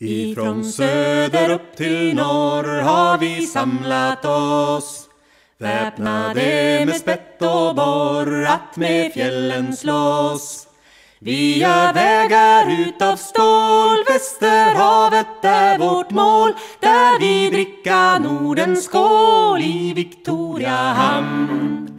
Ifrån söder upp till norr har vi samlat oss. Väpnade med spett och borr att med fjällen slåss. Vi gör vägar utav stål, Västerhavet är vårt mål. Där vi dricka Nordens skål i Victoria hamn.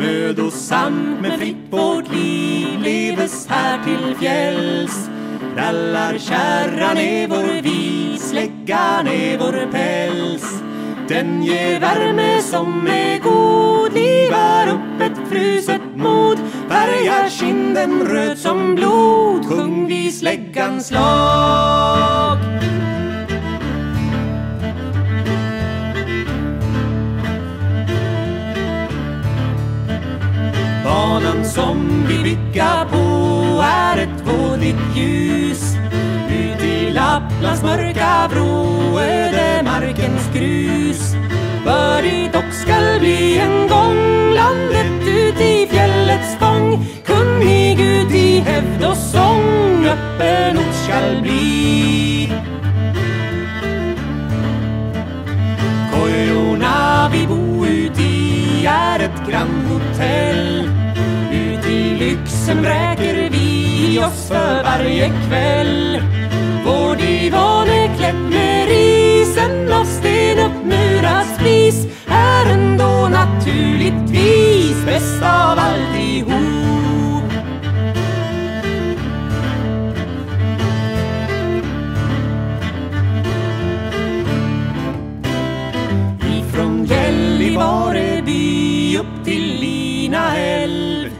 Mödosamt men fritt vårt liv leves här till fjälls. Rallar kärran är vår vis, släggan är vår päls. Den ger värme som är god, livar upp ett fruset mod. Färgar kinden röd som blod, sjung vi släggans lag. Banan som vi bygga på är ett vådligt ljus Lapplands mörka vrå, ödemarkens grus För det dock skall bli en gång landet ut i fjällets fång. Kunnig ut i hävd och sång, öppen ort skall bli. Kojorna vi bo uti är ett grannhotell. Ut i lyxen vräker vi oss för varje kväll. Vår divan är klädd med risen av sten uppmurad spis Är ändå naturligtvis bäst av alltihop. Ifrån Gällivare by upp till Lina älv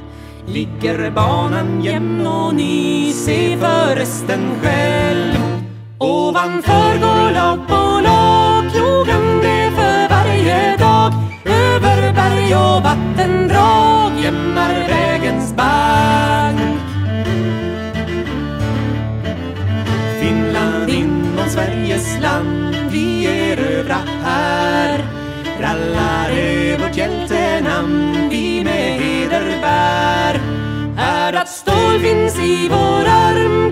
Ligger banan jämn och ny, se förresten själv Ovanför förgår lag på lag, krogande för varje dag. Över berg och vattendrag jämnar vägens bank. Finland inom Sveriges land vi erövra här. Rallar över vårt hjältenamn vi med heder bär. Härdat stål finns i vår arm,